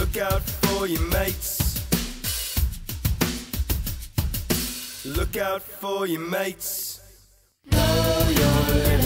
Look out for your mates. Look out for your mates. Know your limits.